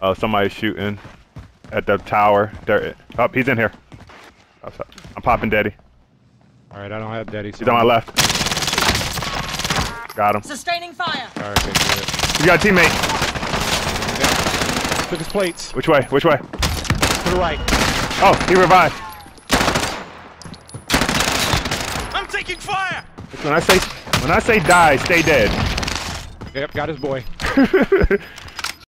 Uh, oh, somebody's shooting at the tower. There. Oh, he's in here. Oh. I'm popping Daddy. Alright, I don't have daddy. So He's on my left. Got him. Sustaining fire. Alright, good. You got a teammate. Took his plates. Which way? Which way? To the right. Oh, he revived. I'm taking fire! When I say when I say die, stay dead. Yep, got his boy.